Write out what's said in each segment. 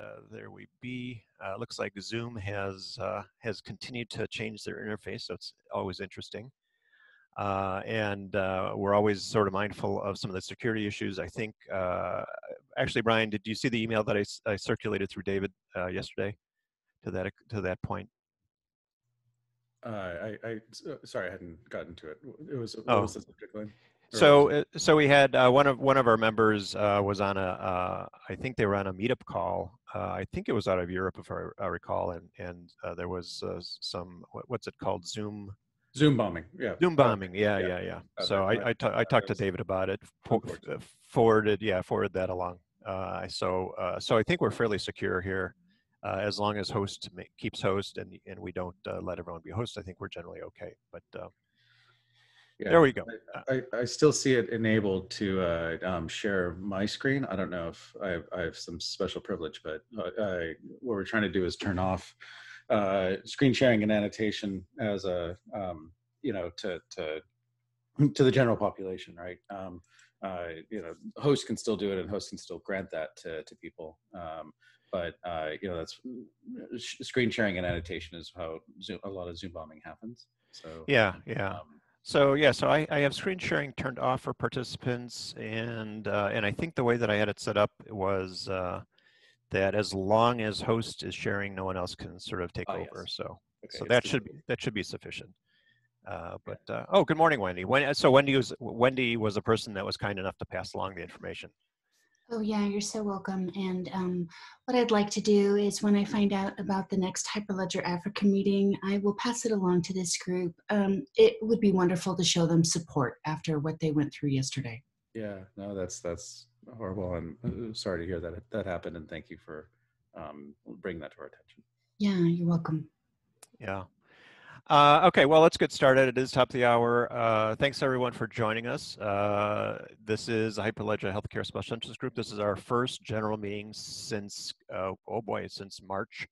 uh, there we be. Uh, looks like Zoom has uh, has continued to change their interface, so it's always interesting. Uh, and uh, we're always sort of mindful of some of the security issues. I think, uh, actually, Brian, did you see the email that I, I circulated through David yesterday to that to that point? I, I, sorry, I hadn't gotten to it. It was, oh. was the subject line? So, uh, so we had uh, one of one of our members uh, was on a, uh, I think they were on a meetup call. Uh, I think it was out of Europe, if I, I recall, and and uh, there was some what, what's it called, Zoom. Zoom bombing, yeah. Zoom bombing, yeah, yeah, yeah. yeah. So I I, t- I talked to David about it, forwarded, yeah, forwarded that along. so so I think we're fairly secure here, as long as host keeps host and and we don't let everyone be host. I think we're generally okay, but. Yeah, there we go. I, I, still see it enabled to uh, um, share my screen. I don't know if I have, I have some special privilege, but uh, I, what we're trying to do is turn off uh, screen sharing and annotation as a, um, you know, to, to, to the general population, right? Um, uh, you know, hosts can still do it and hosts can still grant that to, to people. Um, but, uh, you know, that's screen sharing and annotation is how Zoom, a lot of Zoom bombing happens. So, yeah, yeah. Um, so yeah, so I, I have screen sharing turned off for participants, and uh, and I think the way that I had it set up was uh, that as long as host is sharing, no one else can sort of take oh, over. Yes. So okay, so that should be that should be sufficient. Uh, but uh, oh, good morning, Wendy. When, so Wendy was Wendy was a person that was kind enough to pass along the information. Oh, yeah, you're so welcome. And um, what I'd like to do is when I find out about the next Hyperledger Africa meeting, I will pass it along to this group. Um, it would be wonderful to show them support after what they went through yesterday. Yeah, no, that's that's horrible. I'm uh, sorry to hear that that happened, and thank you for um, bringing that to our attention. Yeah, you're welcome. Yeah. Uh, okay, well, let's get started. It is top of the hour. Uh, thanks everyone for joining us. Uh, this is Hyperledger Healthcare Special Interest Group. This is our first general meeting since, uh, oh boy, since March.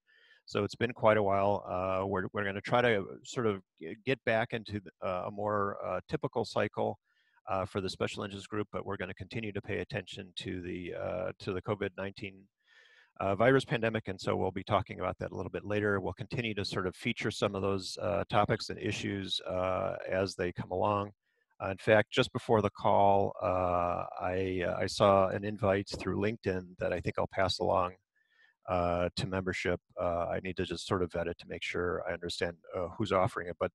So it's been quite a while. Uh, we're we're going to try to sort of get back into uh, a more typical cycle for the Special Interest Group, but we're going to continue to pay attention to the to the COVID-19 uh, virus pandemic, and so we'll be talking about that a little bit later. We'll continue to sort of feature some of those uh, topics and issues uh, as they come along. Uh, in fact, just before the call, uh, I, uh, I saw an invite through LinkedIn that I think I'll pass along to membership. I need to just sort of vet it to make sure I understand who's offering it, but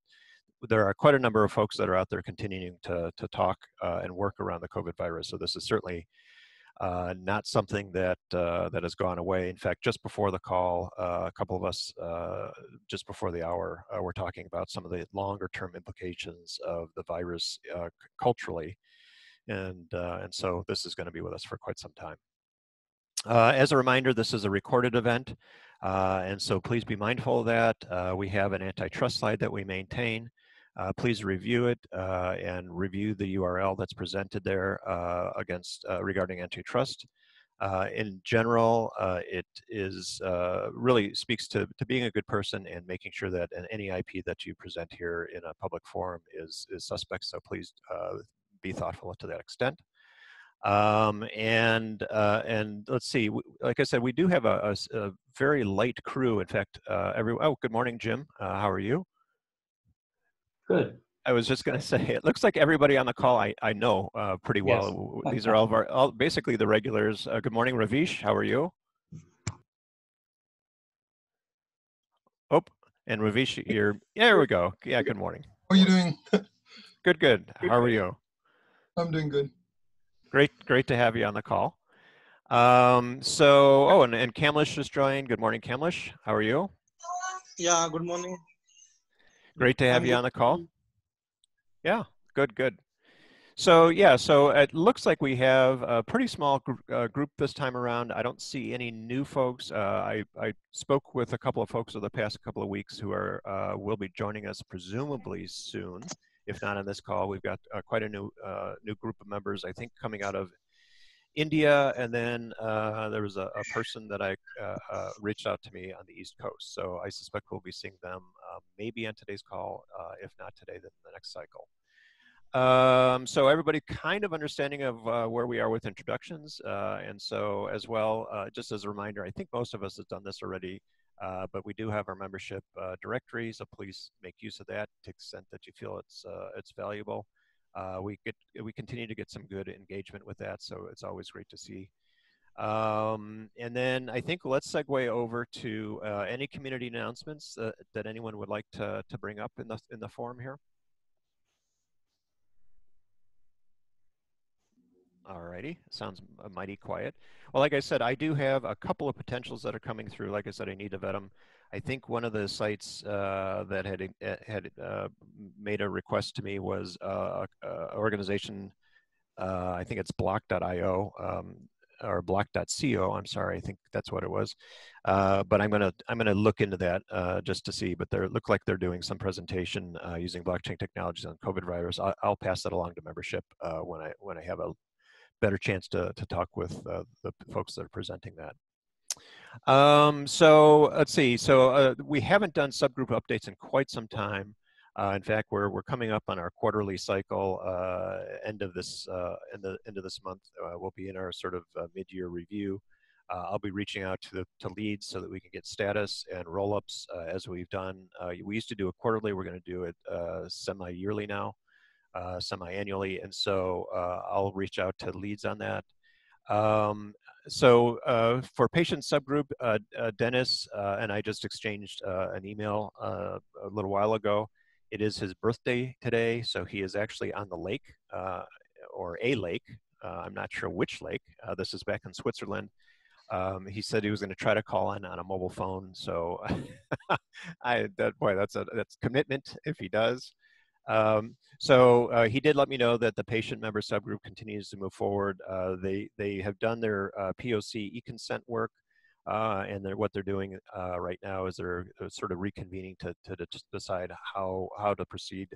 there are quite a number of folks that are out there continuing to, to talk and work around the COVID virus. So this is certainly uh, not something that uh, that has gone away. In fact, just before the call, uh, a couple of us, uh, just before the hour, uh, were talking about some of the longer term implications of the virus uh, culturally, and and so this is going to be with us for quite some time. as a reminder, this is a recorded event, and so please be mindful of that. we have an antitrust slide that we maintain. Uh, please review it uh, and review the URL that's presented there uh, against uh, regarding antitrust. Uh, in general, uh, it is really speaks to, to being a good person and making sure that any IP that you present here in a public forum is, is suspect. So please be thoughtful to that extent. Um, and and let's see, like I said, we do have a, a, a very light crew. In fact, every oh, good morning, Jim. how are you? Good. I was just going to say, it looks like everybody on the call I, I know uh, pretty well. Yes. These are all of our, all, basically the regulars. Uh, good morning, Ravish. How are you? Oh, and Ravish, you're, yeah, there we go. Yeah, good morning. How are you doing? good, good. How are you? I'm doing good. Great, great to have you on the call. Um, so, oh, and, and Kamlesh just joined. Good morning, Kamlesh. How are you? Yeah, good morning. Great to have you on the call. Yeah, good, good. So yeah, so it looks like we have a pretty small gr uh, group this time around. I don't see any new folks. Uh, I, I spoke with a couple of folks over the past couple of weeks who are uh, will be joining us presumably soon. If not on this call, we've got uh, quite a new uh, new group of members. I think coming out of India, and then uh, there was a, a, person that I uh, uh, reached out to me on the East Coast. So I suspect we'll be seeing them uh, maybe on today's call, uh, if not today, then the next cycle. Um, so everybody kind of understanding of uh, where we are with introductions. Uh, and so as well, uh, just as a reminder, I think most of us have done this already, uh, but we do have our membership directory, so please make use of that to the extent that you feel it's, it's valuable. Uh, we, get, we continue to get some good engagement with that, so it's always great to see. Um, and then I think let's segue over to uh, any community announcements uh, that anyone would like to, to bring up in the, in the forum here. Alrighty, sounds mighty quiet. Well, like I said, I do have a couple of potentials that are coming through. Like I said, I need to vet them. I think one of the sites uh, that had uh, had uh, made a request to me was uh, an organization. Uh, I think it's block.io um, or block.co. I'm sorry, I think that's what it was. Uh, but I'm gonna I'm gonna look into that just to see. But they look like they're doing some presentation using blockchain technologies on COVID virus. I'll, I'll pass that along to membership when I when I have a better chance to, to talk with uh, the folks that are presenting that. Um, so let's see. So uh, we haven't done subgroup updates in quite some time. Uh, in fact, we're we're coming up on our quarterly cycle. Uh, end of this uh, end of end of this month, uh, we'll be in our sort of mid-year review. I'll be reaching out to the, to leads so that we can get status and roll-ups as we've done. we used to do it quarterly. We're going to do it semi-yearly now uh, semi-annually, and so uh, I'll reach out to leads on that. Um, so uh, for patient subgroup, uh, uh, Dennis uh, and I just exchanged an email a little while ago. It is his birthday today, so he is actually on the lake or a lake. I'm not sure which lake. this is back in Switzerland. Um, he said he was going to try to call in on a mobile phone. So, I that boy, that's a that's commitment if he does. Um, so uh, he did let me know that the patient member subgroup continues to move forward. Uh, they they have done their uh, POC e-consent work, uh, and they're, what they're doing uh, right now is they're uh, sort of reconvening to, to, to decide how how to proceed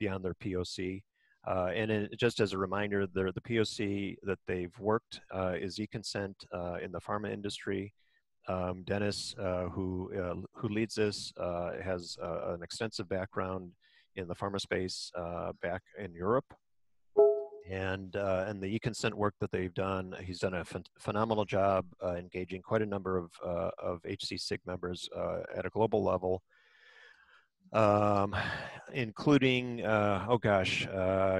beyond their POC. and it, just as a reminder, the POC that they've worked is e-consent in the pharma industry. Um, Dennis, who who leads this, has an extensive background in the pharma space uh, back in Europe. And, uh, and the e-consent work that they've done, he's done a ph phenomenal job uh, engaging quite a number of, uh, of HCSIG members uh, at a global level. Um, including, uh, oh gosh,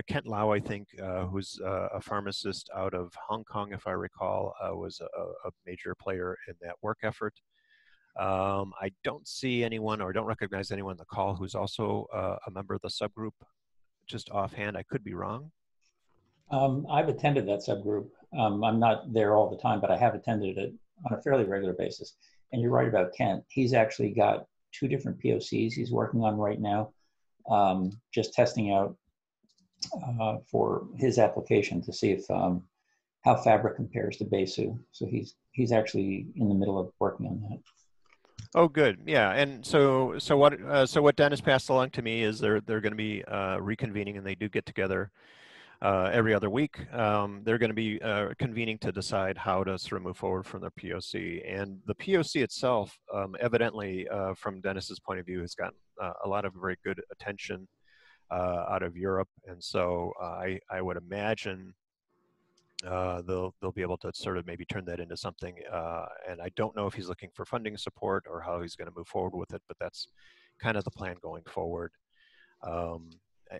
Kent Lau, I think, who's a pharmacist out of Hong Kong, if I recall, was a, a major player in that work effort. Um, I don't see anyone or don't recognize anyone on the call who's also uh, a member of the subgroup. Just offhand, I could be wrong. Um, I've attended that subgroup. Um, I'm not there all the time, but I have attended it on a fairly regular basis. And you're right about Kent. He's actually got two different POCs he's working on right now, um, just testing out uh, for his application to see if um, how Fabric compares to Besu. So he's he's actually in the middle of working on that. Oh, good. Yeah, and so so what uh, so what Dennis passed along to me is they're they're going to be uh, reconvening, and they do get together uh, every other week. Um, they're going to be uh, convening to decide how to sort of move forward from their POC, and the POC itself, um, evidently, uh, from Dennis's point of view, has gotten uh, a lot of very good attention out of Europe, and so I I would imagine uh, they'll they'll be able to sort of maybe turn that into something. Uh, and I don't know if he's looking for funding support or how he's going to move forward with it, but that's kind of the plan going forward. Um,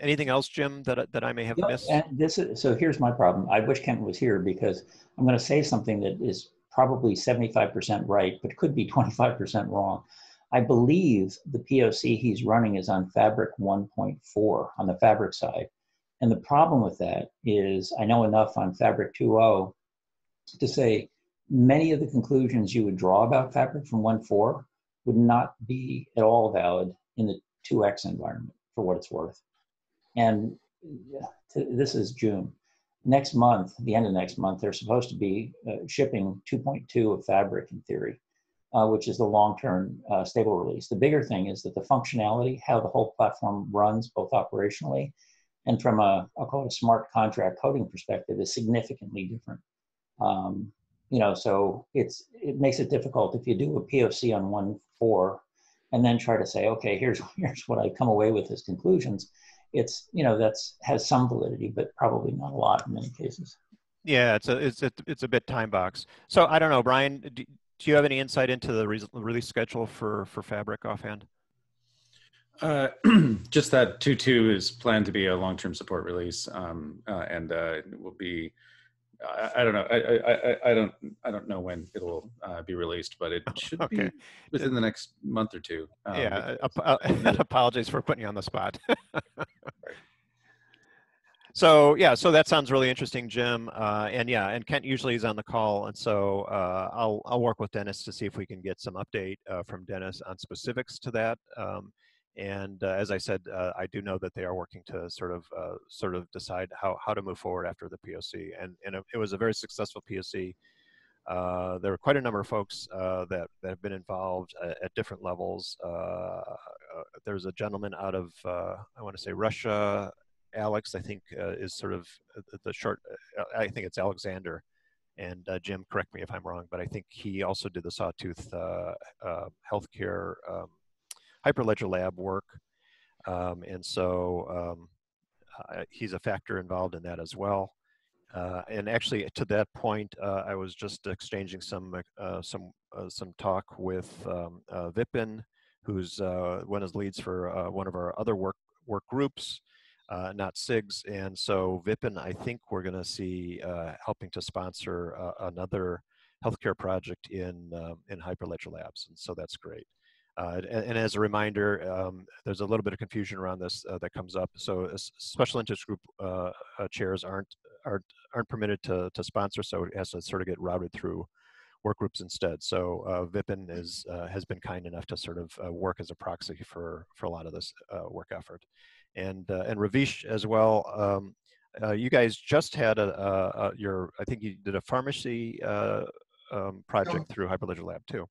anything else, Jim, that that I may have missed? And this is, so here's my problem. I wish Kent was here because I'm going to say something that is probably 75% right, but could be 25% wrong. I believe the POC he's running is on Fabric 1.4 on the Fabric side and the problem with that is I know enough on Fabric 2.0 to say many of the conclusions you would draw about Fabric from 1.4 would not be at all valid in the 2x environment for what it's worth. And this is June. Next month, the end of next month, they're supposed to be uh, shipping 2.2 of Fabric in theory, uh, which is the long-term uh, stable release. The bigger thing is that the functionality, how the whole platform runs both operationally and from a I'll call it a smart contract coding perspective is significantly different. Um, you know, so it's it makes it difficult if you do a POC on one four, and then try to say, okay, here's here's what I come away with as conclusions. it's you know that's has some validity, but probably not a lot in many cases. Yeah, it's a it's a, it's a bit time box. So I don't know, Brian. Do, do you have any insight into the re release schedule for for Fabric offhand? Uh, just that 2.2 is planned to be a long-term support release, um, uh, and uh, it will be. I, I, don't know. I, I, I don't. I don't know when it'll uh, be released, but it should okay. be within the next month or two. Um, yeah. Ap- apologies for putting you on the spot. right. So yeah, so that sounds really interesting, Jim. Uh, and yeah, and Kent usually is on the call, and so uh, I'll I'll work with Dennis to see if we can get some update uh, from Dennis on specifics to that. Um, and uh, as I said, uh, I do know that they are working to sort of uh, sort of decide how how to move forward after the POC. And and it was a very successful POC. there were quite a number of folks that that have been involved at, at different levels. there's a gentleman out of I want to say Russia Alex, I think, uh, is sort of uh, the short, uh, I think it's Alexander. And uh, Jim, correct me if I'm wrong, but I think he also did the Sawtooth uh, uh, healthcare um, Hyperledger lab work. Um, and so um, he's a factor involved in that as well. and actually, to that point, I was just exchanging some some some talk with um, Vipin, who's one of the leads for one of our other work work groups uh, not SIGs. And so Vipin, I think we're going to see uh, helping to sponsor uh, another healthcare project in um, in Hyperledger Labs, and so that's great. Uh, and, and, as a reminder, um, there's a little bit of confusion around this uh, that comes up. So special interest group uh, chairs aren't aren't aren't permitted to to sponsor, so it has to sort of get routed through work groups instead. So uh, Vipin is uh, has been kind enough to sort of uh, work as a proxy for for a lot of this work effort and uh, and Ravish as well. Um, uh, you guys just had a, a, a, your I think you did a pharmacy uh, um, project yeah. through Hyperledger Lab too.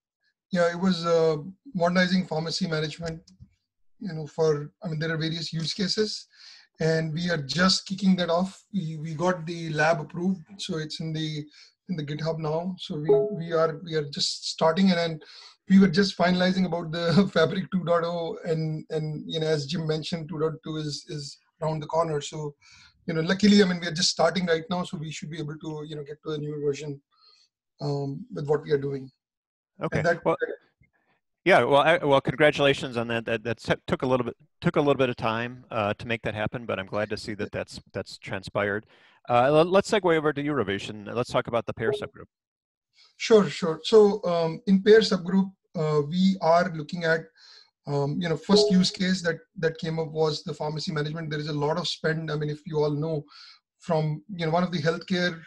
Yeah, it was uh, modernizing pharmacy management. You know, for I mean, there are various use cases, and we are just kicking that off. We we got the lab approved, so it's in the in the GitHub now. So we we are we are just starting, and then we were just finalizing about the fabric 2.0 and and you know as jim mentioned 2.2 is is around the corner so you know luckily i mean we're just starting right now so we should be able to you know get to a new version um, with what we are doing okay that, well, yeah well I, well congratulations on that that that took a little bit took a little bit of time uh, to make that happen but i'm glad to see that that's that's transpired uh, let's segue over to Eurovision. Let's talk about the payer subgroup. Sure, sure. So um, in payer subgroup, uh, we are looking at, um, you know, first use case that that came up was the pharmacy management. There is a lot of spend. I mean, if you all know, from you know, one of the healthcare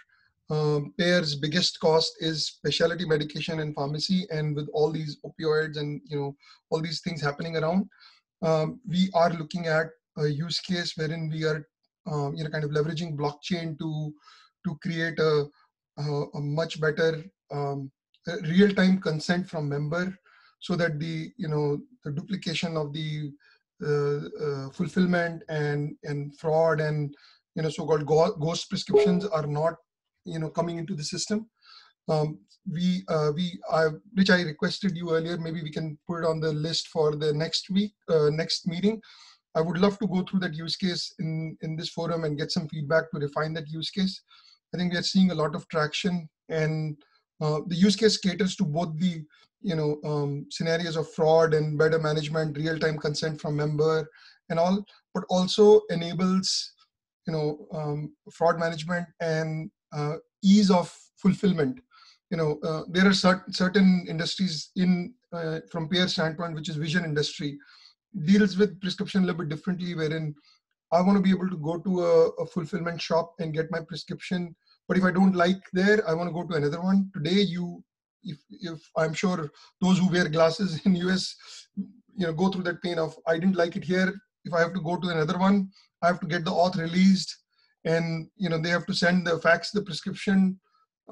um, payers' biggest cost is specialty medication and pharmacy, and with all these opioids and you know all these things happening around, um, we are looking at a use case wherein we are, um, you know, kind of leveraging blockchain to to create a a, a much better um, real-time consent from member so that the you know the duplication of the uh, uh, fulfillment and and fraud and you know so-called ghost prescriptions are not you know coming into the system. Um, we uh, we I, which I requested you earlier maybe we can put it on the list for the next week uh, next meeting. I would love to go through that use case in in this forum and get some feedback to refine that use case. I think we are seeing a lot of traction and uh, the use case caters to both the you know um, scenarios of fraud and better management, real-time consent from member and all, but also enables you know um, fraud management and uh, ease of fulfillment. You know uh, there are cert- certain industries in uh, from peer standpoint, which is vision industry, deals with prescription a little bit differently, wherein I want to be able to go to a, a fulfillment shop and get my prescription but if I don't like there, I want to go to another one. Today, you, if if I'm sure those who wear glasses in US, you know, go through that pain of I didn't like it here. If I have to go to another one, I have to get the auth released, and you know they have to send the fax the prescription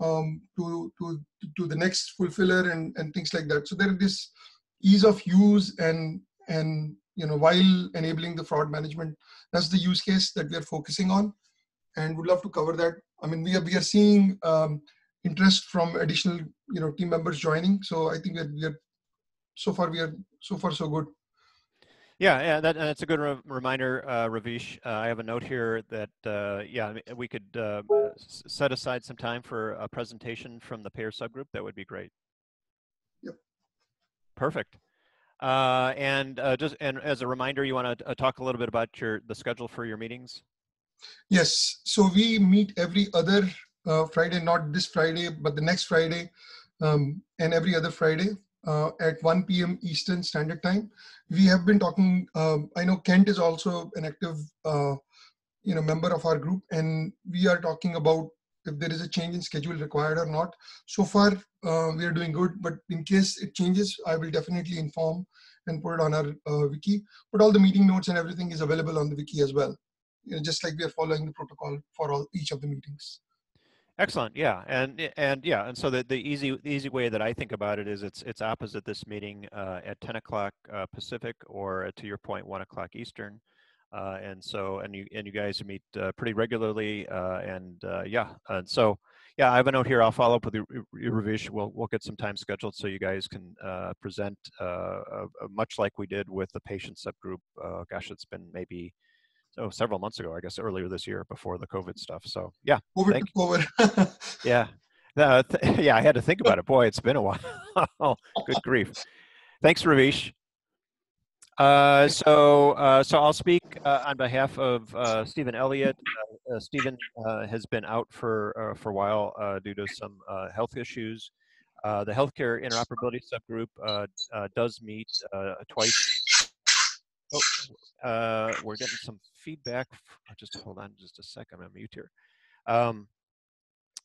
um, to to to the next fulfiller and and things like that. So there is this ease of use and and you know while enabling the fraud management. That's the use case that we are focusing on, and would love to cover that I mean, we are we are seeing um, interest from additional you know team members joining. So I think are, we are so far we are so far so good. Yeah, yeah, that, that's a good re reminder, uh, Ravish. Uh, I have a note here that, uh, yeah, we could uh, set aside some time for a presentation from the payer subgroup. That would be great. Yep. Perfect. Uh, and uh, just and as a reminder, you want to talk a little bit about your the schedule for your meetings. Yes. So we meet every other Friday, not this Friday, but the next Friday, um, and every other Friday uh, at 1 p.m. Eastern Standard Time. We have been talking. Um, I know Kent is also an active, uh, you know, member of our group, and we are talking about if there is a change in schedule required or not. So far, uh, we are doing good, but in case it changes, I will definitely inform and put it on our uh, wiki. But all the meeting notes and everything is available on the wiki as well. You know, just like we are following the protocol for all each of the meetings. Excellent. Yeah, and and yeah, and so the, the easy the easy way that I think about it is it's it's opposite this meeting uh, at 10 o'clock uh, Pacific or to your point one o'clock Eastern, uh, and so and you and you guys meet uh, pretty regularly uh, and uh, yeah, and so yeah, I have a note here. I'll follow up with you, Ravish. We'll we'll get some time scheduled so you guys can present much like we did with the patient subgroup. gosh, it's been maybe oh, several months ago, I guess earlier this year before the COVID stuff. So yeah, COVID COVID. yeah, uh, th- yeah, I had to think about it. Boy, it's been a while. Good grief. Thanks, Ravish. Uh, so, uh, so I'll speak uh, on behalf of uh, Stephen Elliott. Uh, Stephen has been out for for a while due to some health issues. the healthcare interoperability subgroup does meet twice Oh, uh, we're getting some feedback. Just hold on just a second. I'm mute here. Um,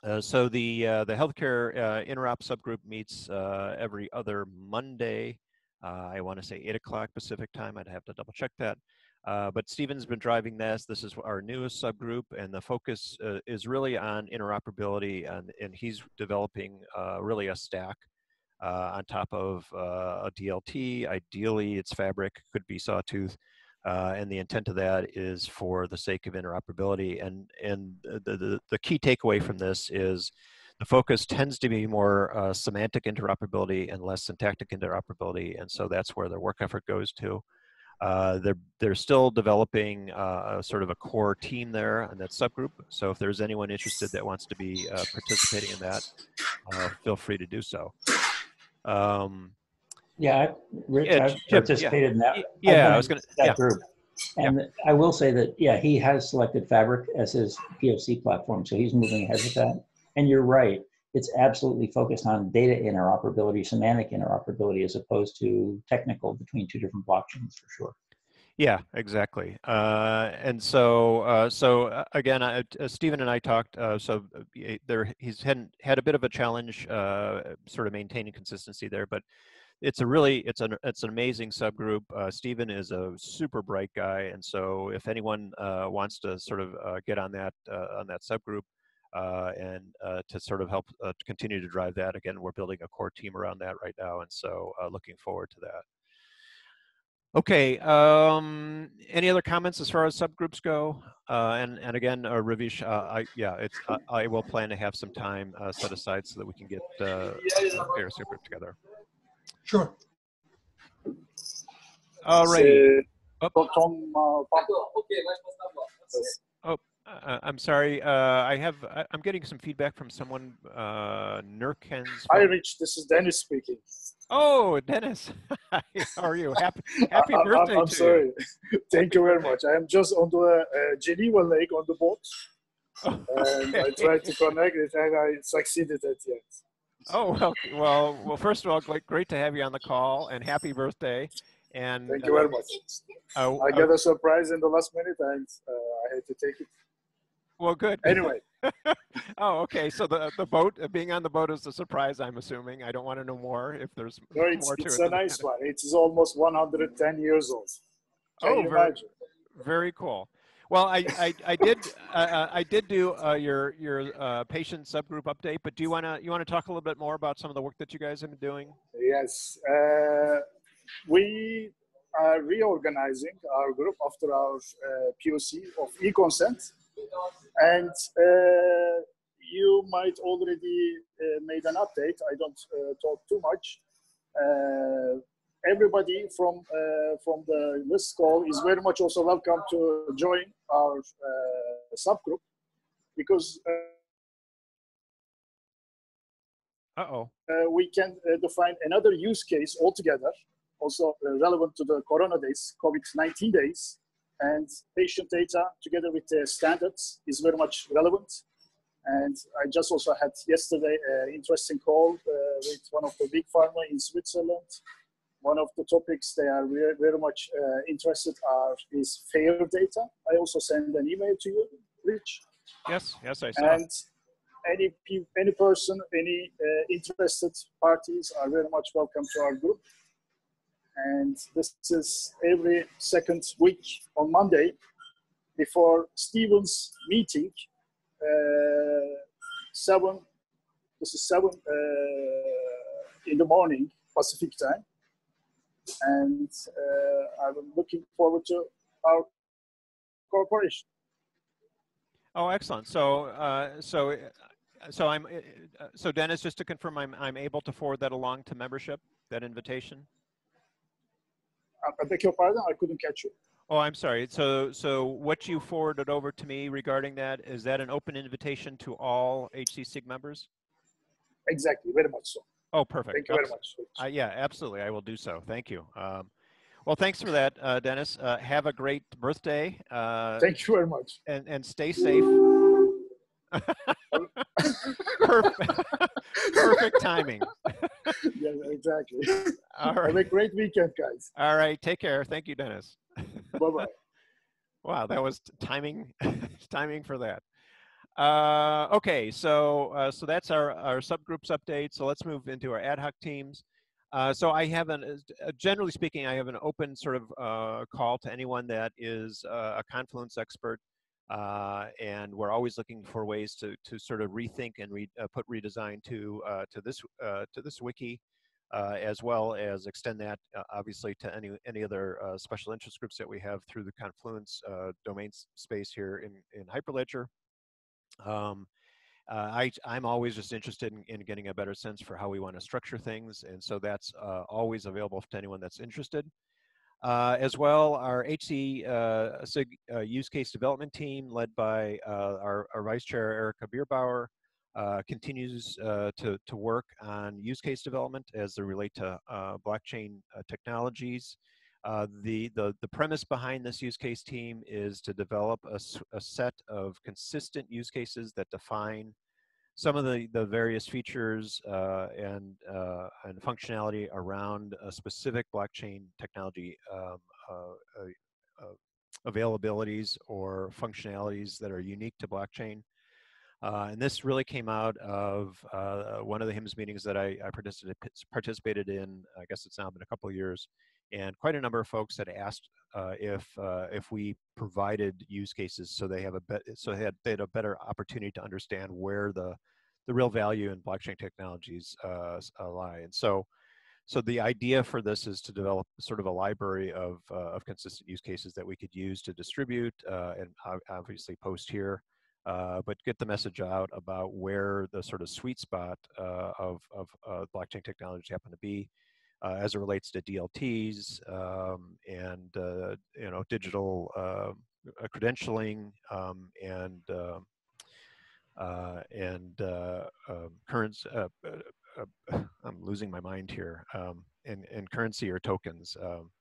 uh, so the uh, the healthcare uh, interop subgroup meets uh, every other Monday. Uh, I want to say eight o'clock Pacific time. I'd have to double check that. Uh, but Stephen's been driving this. This is our newest subgroup, and the focus is really on interoperability, and, and he's developing really a stack uh, on top of uh, a DLT. Ideally, it's fabric, could be sawtooth. Uh, and the intent of that is for the sake of interoperability. And, and the, the, the key takeaway from this is the focus tends to be more uh, semantic interoperability and less syntactic interoperability. And so that's where the work effort goes to. Uh, they're, they're still developing uh, sort of a core team there and that subgroup. So if there's anyone interested that wants to be participating in that, feel free to do so. Um, yeah, I, Rich, yeah, I've participated yeah. in that. Yeah, I was going to that yeah. group, and I will say that yeah, he has selected Fabric as his POC platform, so he's moving ahead with that. And you're right; it's absolutely focused on data interoperability, semantic interoperability, as opposed to technical between two different blockchains for sure. Yeah, exactly. Uh, and so, uh, so uh, again, uh, Stephen and I talked. Uh, so uh, there, he's had had a bit of a challenge, sort of maintaining consistency there. But it's a really, it's an, it's an amazing subgroup. Stephen is a super bright guy, and so if anyone wants to sort of get on that on that subgroup. and to sort of help continue to drive that again, we're building a core team around that right now, and so looking forward to that. Okay. Um, any other comments as far as subgroups go? Uh, and and again, uh, Ravish, uh, I yeah, it's uh, I will plan to have some time uh, set aside so that we can get uh, a subgroup together. Sure. All right. Oh. oh, uh, I'm sorry. Uh, I have. I, am getting some feedback from someone. Uh, Nurkens. Hi, Rich. This is Dennis speaking. Oh, Dennis. How are you? Happy Happy I, birthday I'm, I'm sorry. Thank you very much. I am just on the uh, Geneva Lake on the boat, oh, and I tried to connect it, and I succeeded at the end. Oh well, well, well. First of all, great, great to have you on the call, and happy birthday. And thank you very much. Uh, I got a surprise in the last minute, and uh, I had to take it. Well, good. Anyway. oh, okay. So the the boat uh, being on the boat is a surprise. I'm assuming. I don't want to know more if there's no, it's, more to it's it. It's a nice one. It's almost 110 years old. Can oh, very, very cool. Well, I I, I did uh, uh, I did do uh, your your uh, patient subgroup update, but do you wanna you wanna talk a little bit more about some of the work that you guys have been doing? Yes, uh, we are reorganizing our group after our POC of e-consent and uh, you might already uh, made an update. I don't uh, talk too much. everybody from uh, from the list call is very much also welcome to join our uh, subgroup because Uh-oh. we can define another use case altogether, also relevant to the corona days, COVID-19 days, and patient data together with the standards is very much relevant. And I just also had yesterday an interesting call uh, with one of the big pharma in Switzerland. One of the topics they are very, very much uh, interested are is fair data. I also send an email to you, Rich. Yes, yes, I saw. And any any person, any uh, interested parties are very much welcome to our group. And this is every second week on Monday before Stephen's meeting uh, seven. This is seven uh, in the morning Pacific time, and uh, I'm looking forward to our cooperation. Oh, excellent. So, uh, so, so I'm, uh, so Dennis, just to confirm, I'm, I'm able to forward that along to membership, that invitation. I beg your pardon. I couldn't catch you. Oh, I'm sorry. So, so what you forwarded over to me regarding that is that an open invitation to all HCSIG members? Exactly. Very much so. Oh, perfect. Thank you very much. Uh, yeah, absolutely. I will do so. Thank you. Um, well, thanks for that, uh, Dennis. Uh, have a great birthday. Uh, Thank you very much. And, and stay safe. perfect. perfect timing. yeah, exactly. All right. Have a great weekend, guys. All right. Take care. Thank you, Dennis. bye bye. Wow, that was timing, timing for that. Uh, okay, so uh, so that's our our subgroups update. So let's move into our ad hoc teams. Uh, so I have an, uh, generally speaking, I have an open sort of uh, call to anyone that is uh, a Confluence expert, and we're always looking for ways to to sort of rethink and re, put redesign to to this to this wiki uh, as well as extend that uh, obviously to any any other uh, special interest groups that we have through the Confluence uh, domain space here in in Hyperledger. Um, uh, I, I'm always just interested in, in, getting a better sense for how we want to structure things, and so that's uh, always available to anyone that's interested. As well, our HC SIG use case development team, led by our, our Vice Chair Erica Bierbauer, uh, continues uh, to, to work on use case development as they relate to uh, blockchain uh, technologies. Uh, the, the, the premise behind this use case team is to develop a, a set of consistent use cases that define some of the, the various features and, and functionality around a specific blockchain technology um, availabilities or functionalities that are unique to blockchain. Uh, and this really came out of uh, one of the HIMSS meetings that I, I, participated in. I guess it's now been a couple of years, and quite a number of folks had asked uh, if uh, if we provided use cases so they have a bet so they had they had a better opportunity to understand where the the real value in blockchain technologies uh, lie. And so. So the idea for this is to develop sort of a library of, uh, of consistent use cases that we could use to distribute and obviously post here. Uh, but get the message out about where the sort of sweet spot uh, of, of uh, blockchain technology happen to be uh, as it relates to DLTs um, and uh, you know digital credentialing um, and and um, currency. I'm losing my mind here. Um, and, and currency or tokens. Um,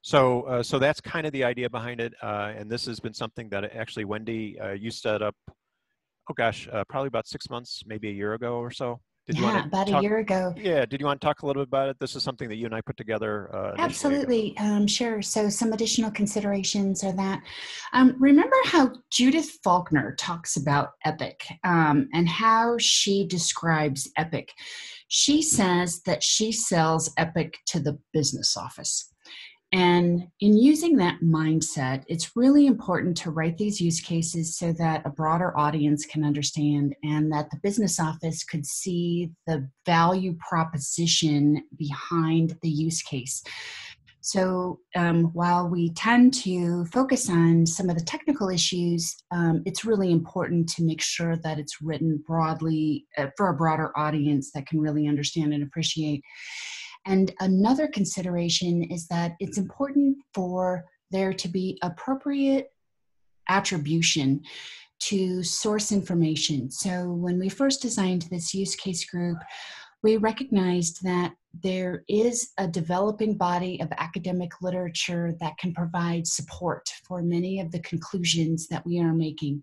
so, uh, so that's kind of the idea behind it. Uh, and this has been something that actually Wendy, uh, you set up, oh gosh, uh, probably about six months, maybe a year ago or so. Did you yeah, about talk, a year ago. Yeah. Did you want to talk a little bit about it? This is something that you and I put together. Uh, Absolutely. Um, sure. So some additional considerations are that, um, remember how Judith Faulkner talks about Epic um, and how she describes Epic. She says that she sells Epic to the business office. And in using that mindset, it's really important to write these use cases so that a broader audience can understand and that the business office could see the value proposition behind the use case. So um, while we tend to focus on some of the technical issues, um, it's really important to make sure that it's written broadly uh, for a broader audience that can really understand and appreciate And another consideration is that it's mm-hmm. important for there to be appropriate attribution to source information. So when we first designed this use case group, we recognized that there is a developing body of academic literature that can provide support for many of the conclusions that we are making.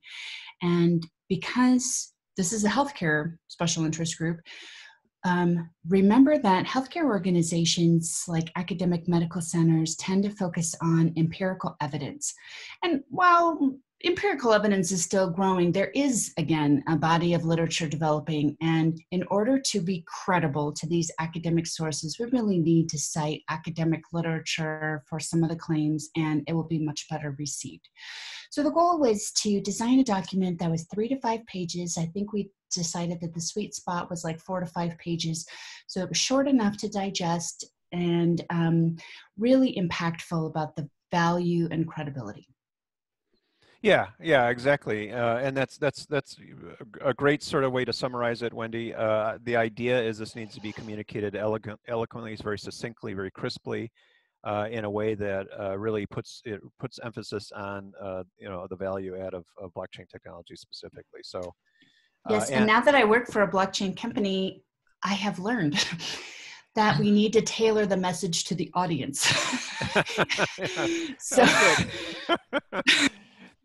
And because this is a healthcare special interest group, um, remember that healthcare organizations like academic medical centers tend to focus on empirical evidence. And while empirical evidence is still growing, there is, again, a body of literature developing. And in order to be credible to these academic sources, we really need to cite academic literature for some of the claims, and it will be much better received. So the goal was to design a document that was three to five pages. I think we decided that the sweet spot was like four to five pages. So it was short enough to digest and um, really impactful about the value and credibility. Yeah, yeah, exactly, uh, and that's that's that's a great sort of way to summarize it, Wendy. Uh, the idea is this needs to be communicated elegant, eloquently, very succinctly, very crisply, uh, in a way that uh, really puts it puts emphasis on uh, you know the value add of, of blockchain technology specifically. So uh, yes, and, and now that I work for a blockchain company, I have learned. that we need to tailor the message to the audience. so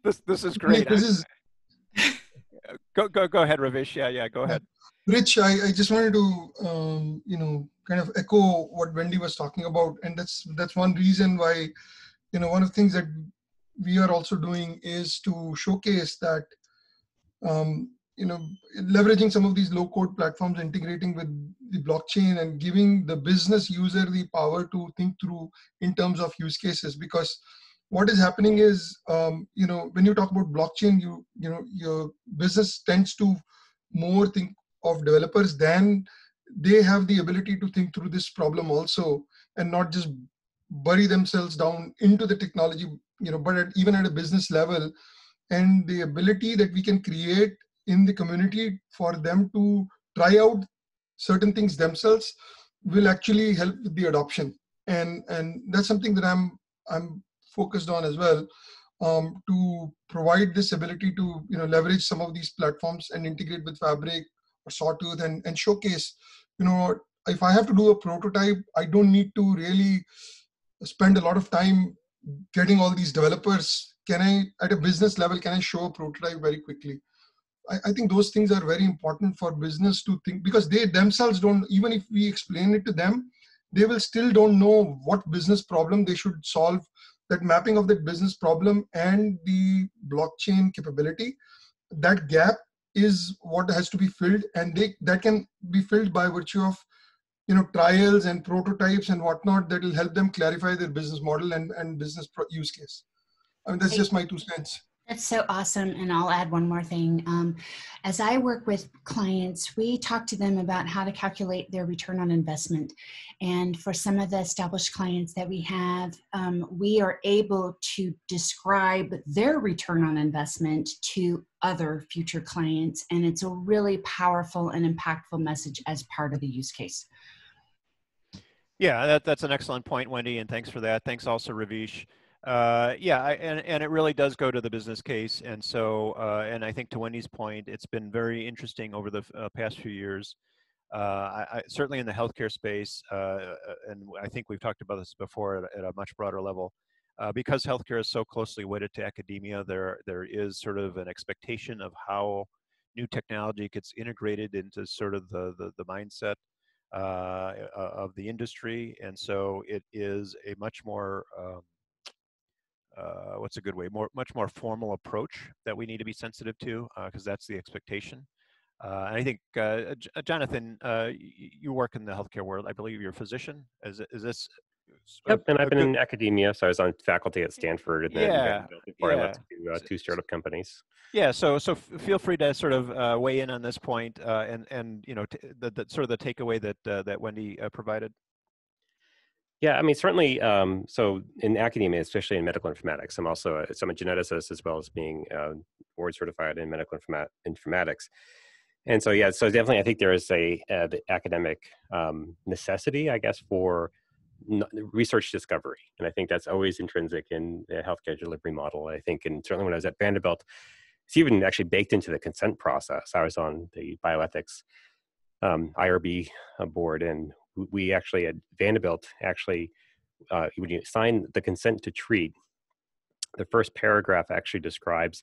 this this is great. This is go go go ahead, Ravish. Yeah, yeah, go ahead. Rich, I, I just wanted to um, you know kind of echo what Wendy was talking about, and that's that's one reason why you know one of the things that we are also doing is to showcase that um, you know leveraging some of these low code platforms integrating with the blockchain and giving the business user the power to think through in terms of use cases because what is happening is um, you know when you talk about blockchain you you know your business tends to more think of developers than they have the ability to think through this problem also and not just bury themselves down into the technology you know but at, even at a business level and the ability that we can create in the community for them to try out certain things themselves will actually help with the adoption. And and that's something that i'm i'm focused on as well um, to provide this ability to you know leverage some of these platforms and integrate with fabric or sawtooth and, and showcase you know if i have to do a prototype i don't need to really spend a lot of time getting all these developers. Can i at a business level can i show a prototype very quickly? I, I think those things are very important for business to think because they themselves don't even if we explain it to them they will still don't know what business problem they should solve that mapping of that business problem and the blockchain capability that gap is what has to be filled and they that can be filled by virtue of you know trials and prototypes and whatnot that will help them clarify their business model and, and business use case. I mean that's just my two cents that's so awesome. And I'll add one more thing. Um, as I work with clients, we talk to them about how to calculate their return on investment. And for some of the established clients that we have, um, we are able to describe their return on investment to other future clients. And it's a really powerful and impactful message as part of the use case. Yeah, that, that's an excellent point, Wendy, and thanks for that. Thanks also, Ravish. Uh, yeah, I, and, and it really does go to the business case. And so, uh, and I think to Wendy's point, it's been very interesting over the uh, past few years. Uh, I, I, certainly in the healthcare space, uh, uh, and I think we've talked about this before at, at a much broader level. because healthcare is so closely wedded to academia, there there is sort of an expectation of how new technology gets integrated into sort of the the, the mindset of the industry, and so it is a much more um, uh, what's a good way, more much more formal approach that we need to be sensitive to because uh, that's the expectation. Uh, and I think, uh, J- Jonathan, uh, you work in the healthcare world. I believe you're a physician. Is, is this? Yep, and I've been good... in academia, so I was on faculty at Stanford, and then yeah, before yeah. I left to uh, two startup companies. Yeah, so so f- feel free to sort of weigh in on this point, and and you know t- the, the, sort of the takeaway that that Wendy provided. Yeah, I mean, certainly. Um, so in academia, especially in medical informatics, I'm also a, so I'm a geneticist as well as being uh, board certified in medical informa- informatics. And so, yeah, so definitely, I think there is a, uh, the academic um, necessity, I guess, for research discovery, and I think that's always intrinsic in the healthcare delivery model. I think, and certainly when I was at Vanderbilt, it's even actually baked into the consent process. I was on the bioethics um, IRB uh, board, and we actually at Vanderbilt actually uh, when you sign the consent to treat, the first paragraph actually describes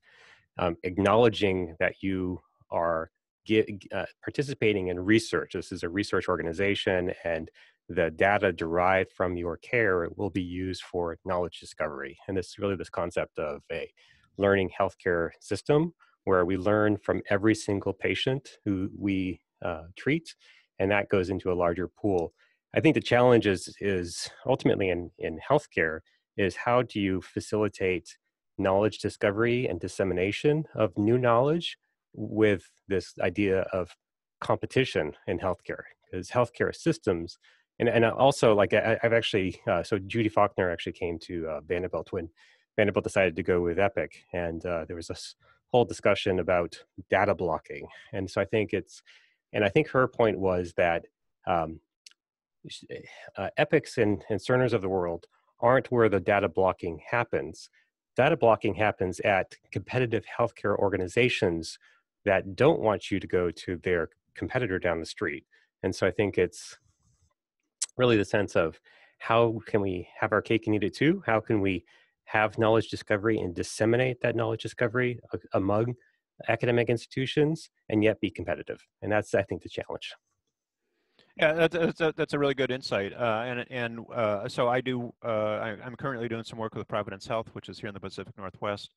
um, acknowledging that you are get, uh, participating in research. This is a research organization, and the data derived from your care will be used for knowledge discovery. And this is really this concept of a learning healthcare system where we learn from every single patient who we uh, treat, and that goes into a larger pool. I think the challenge is, is ultimately in, in healthcare is how do you facilitate knowledge discovery and dissemination of new knowledge with this idea of competition in healthcare because healthcare systems and, and also like I, have actually uh, so judy faulkner actually came to uh, vanderbilt when vanderbilt decided to go with epic and uh, there was this whole discussion about data blocking and so i think it's and i think her point was that um, uh, epics and, and cerners of the world aren't where the data blocking happens data blocking happens at competitive healthcare organizations that don't want you to go to their competitor down the street. And so I think it's really the sense of how can we have our cake and eat it too? How can we have knowledge discovery and disseminate that knowledge discovery among academic institutions and yet be competitive? And that's, I think, the challenge. Yeah, that's, that's, a, that's a really good insight. Uh, and and uh, so I do, uh, I, am currently doing some work with Providence Health, which is here in the Pacific Northwest.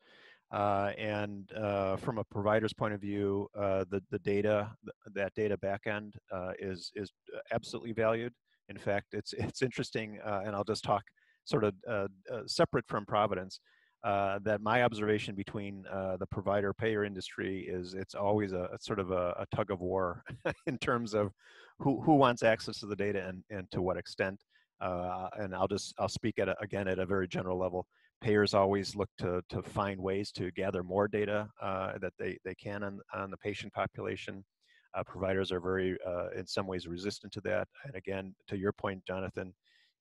Uh, and uh, from a provider's point of view, uh, the the data that data backend is is absolutely valued. In fact, it's it's interesting, and I'll just talk sort of separate from Providence. Uh, that my observation between uh, the provider payer industry is it's always a, a sort of a, a, tug of war in terms of who, who wants access to the data and, and to what extent. Uh, and I'll just I'll speak at a, again at a very general level payers always look to, to find ways to gather more data uh, that they, they can on, on the patient population. Uh, providers are very, in some ways, resistant to that. And again, to your point, Jonathan,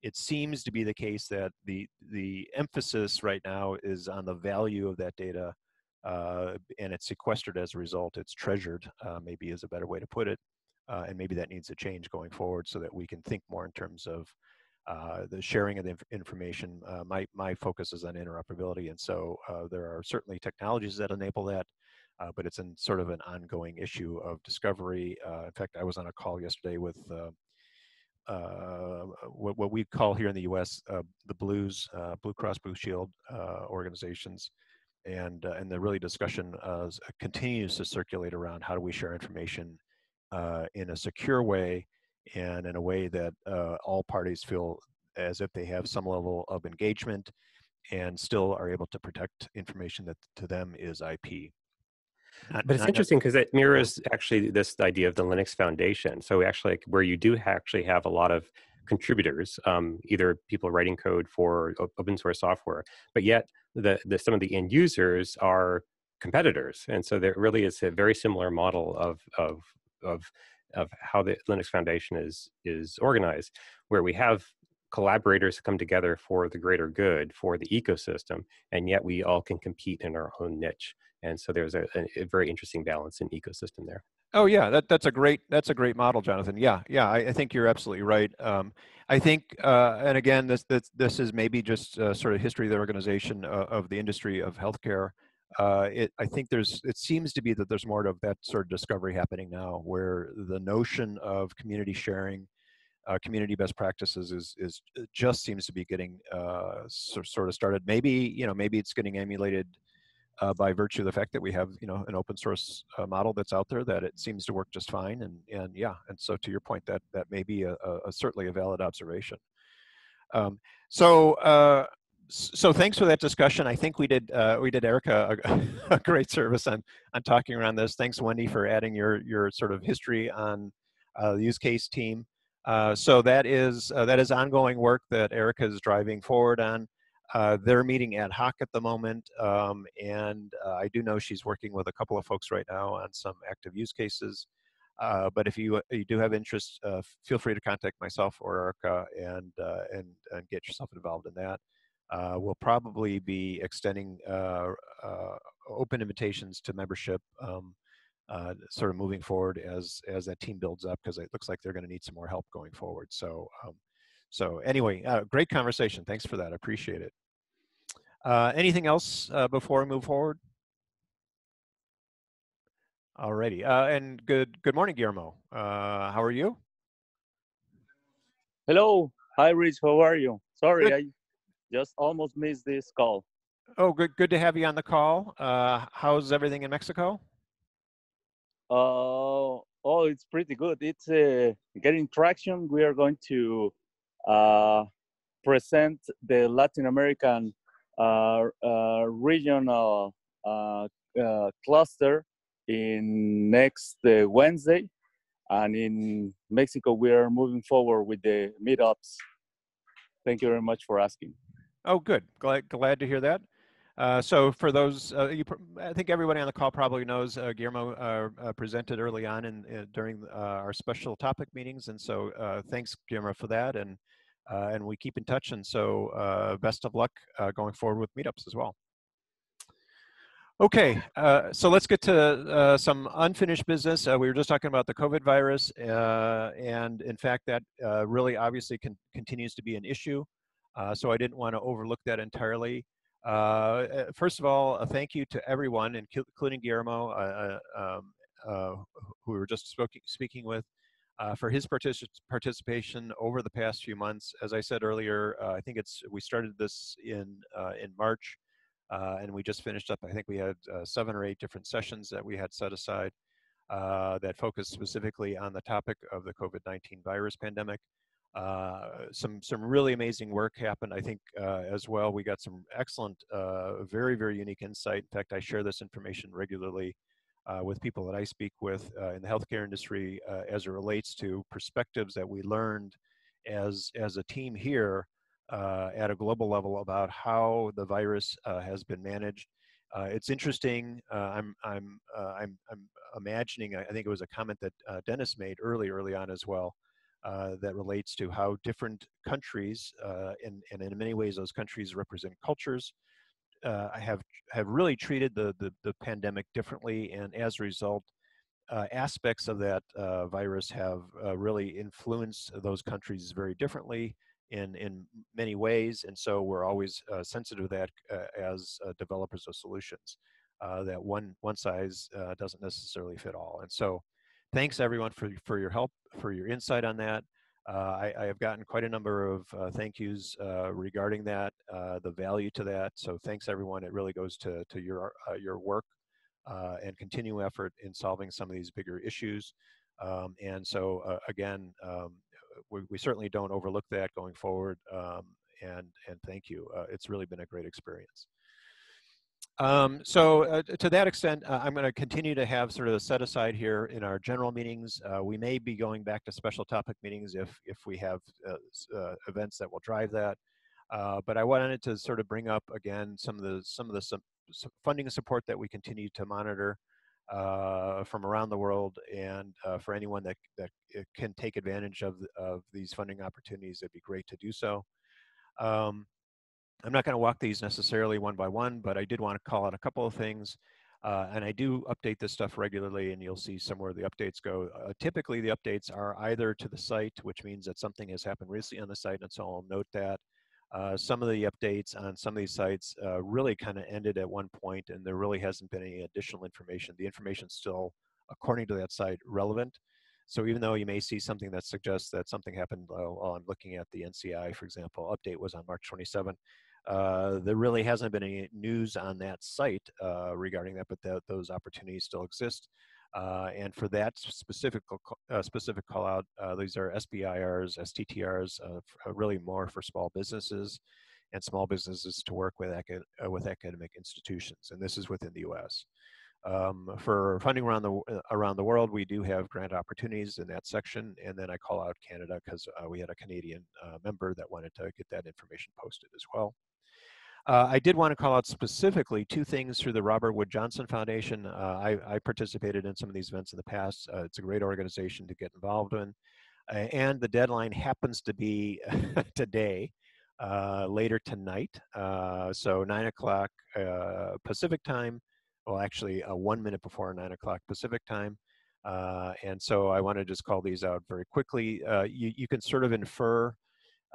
it seems to be the case that the, the emphasis right now is on the value of that data uh, and it's sequestered as a result. It's treasured, uh, maybe is a better way to put it. Uh, and maybe that needs to change going forward so that we can think more in terms of uh, the sharing of the inf information. Uh, my, my focus is on interoperability, and so uh, there are certainly technologies that enable that, but it's in sort of an ongoing issue of discovery. In fact, I was on a call yesterday with Uh, what, what, we call here in the U.S. Uh, the Blues, uh, Blue Cross Blue Shield organizations, and and the really discussion continues to circulate around how do we share information in a secure way and in a way that uh, all parties feel as if they have some level of engagement and still are able to protect information that to them is IP. But it's interesting because it mirrors actually this idea of the Linux Foundation. So we actually, like, where you do actually have a lot of contributors, um, either people writing code for open source software, but yet the, the some of the end users are competitors, and so there really is a very similar model of of of of how the Linux Foundation is is organized, where we have collaborators come together for the greater good for the ecosystem, and yet we all can compete in our own niche. And so there's a, a very interesting balance in ecosystem there. Oh yeah, that, that's a great that's a great model, Jonathan. Yeah, yeah, I, I think you're absolutely right. Um, I think, uh, and again, this this this is maybe just uh, sort of history of the organization uh, of the industry of healthcare uh, it, I think there's, it seems to be that there's more of that sort of discovery happening now where the notion of community sharing, uh, community best practices is, is just seems to be getting uh, sort of started. Maybe, you know, maybe it's getting emulated uh, by virtue of the fact that we have, you know, an open source uh, model that's out there that it seems to work just fine. And, and yeah, and so to your point, that, that may be a, a certainly a valid observation. Um, so uh, so thanks for that discussion. I think we did uh, we did Erica a, a, great service on on talking around this. Thanks, Wendy, for adding your your sort of history on uh, the use case team. Uh, so that is that is ongoing work that Erica is driving forward on. Uh, they're meeting ad hoc at the moment, um, and uh, I do know she's working with a couple of folks right now on some active use cases. Uh, but if you you do have interest, uh, feel free to contact myself or Erica and uh, and and get yourself involved in that. Uh, we'll probably be extending open invitations to membership, um, sort of moving forward as as that team builds up, because it looks like they're going to need some more help going forward. So. Um, so anyway, great conversation. Thanks for that. I appreciate it. Uh, anything else uh, before we move forward? Alrighty, uh, and good good morning, Guillermo. Uh, how are you? Hello, hi Rich. How are you? Sorry, good. I just almost missed this call. Oh, good good to have you on the call. Uh, how's everything in Mexico? Uh, oh, it's pretty good. It's uh, getting traction. We are going to uh, present the Latin American uh, uh, regional uh, cluster in next Wednesday. And in Mexico, we are moving forward with the meetups. Thank you very much for asking. Oh, good. Glad, glad to hear that. Uh, so for those, uh, you, I think everybody on the call probably knows uh, Guillermo presented early on in, in during our special topic meetings, and so thanks Guillermo for that. And uh, and we keep in touch. And so uh, best of luck uh, going forward with meetups as well. Okay, uh, so let's get to uh, some unfinished business. Uh, we were just talking about the COVID virus, and in fact, that really obviously con continues to be an issue. so I didn't want to overlook that entirely. first of all, a thank you to everyone, including Guillermo, um, who we were just speaking with, uh, for his partic participation over the past few months. As I said earlier, uh, I think it's we started this in uh, in March, uh, and we just finished up. I think we had uh, seven or eight different sessions that we had set aside uh, that focused specifically on the topic of the COVID-19 virus pandemic. some some really amazing work happened, I think, as well. We got some excellent, very very unique insight. In fact, I share this information regularly uh, with people that I speak with uh, in the healthcare industry uh, as it relates to perspectives that we learned as as a team here uh, at a global level about how the virus uh, has been managed. Uh, it's interesting. I'm I'm I'm I'm imagining. I think it was a comment that Dennis made early early on as well. that relates to how different countries, and, and in many ways, those countries represent cultures, uh, have have really treated the, the, the pandemic differently, and as a result, uh, aspects of that uh, virus have uh, really influenced those countries very differently in in many ways, and so we're always uh, sensitive to that uh, as developers of solutions. that one one size doesn't necessarily fit all, and so thanks everyone for for your help, for your insight on that. Uh, I, I, have gotten quite a number of uh, thank yous uh, regarding that, the value to that. So thanks everyone. It really goes to, to your, your work and continuing effort in solving some of these bigger issues. Um, and so again, um, we, we, certainly don't overlook that going forward. Um, and, and thank you. it's really been a great experience. Um, so uh, to that extent, uh, I'm going to continue to have sort of a set aside here in our general meetings. Uh, we may be going back to special topic meetings if if we have uh, uh, events that will drive that. Uh, but I wanted to sort of bring up again some of the some of the funding support that we continue to monitor from around the world, and for anyone that that can take advantage of of these funding opportunities, it'd be great to do so. Um, I'm not going to walk these necessarily one by one, but I did want to call out a couple of things. Uh, and I do update this stuff regularly, and you'll see somewhere the updates go. Uh, typically, the updates are either to the site, which means that something has happened recently on the site, and so I'll note that. Uh, some of the updates on some of these sites uh, really kind of ended at one point, and there really hasn't been any additional information. The information's still, according to that site, relevant. So even though you may see something that suggests that something happened while I'm looking at the NCI, for example, update was on March 27, uh, there really hasn't been any news on that site uh, regarding that, but th those opportunities still exist. Uh, and for that specific uh, specific call out, uh, these are SBIRs, STTRs, really more for small businesses and small businesses to work with, with academic institutions, and this is within the U.S. Um, for funding around the around the world, we do have grant opportunities in that section, and then I call out Canada because uh, we had a Canadian uh, member that wanted to get that information posted as well. Uh, I did want to call out specifically two things through the Robert Wood Johnson Foundation. Uh, I, I, participated in some of these events in the past. Uh, it's a great organization to get involved in. and the deadline happens to be today, uh, later tonight. Uh, so nine o'clock uh, Pacific time, well actually one minute before nine o'clock Pacific time. and so I want to just call these out very quickly. you, you can sort of infer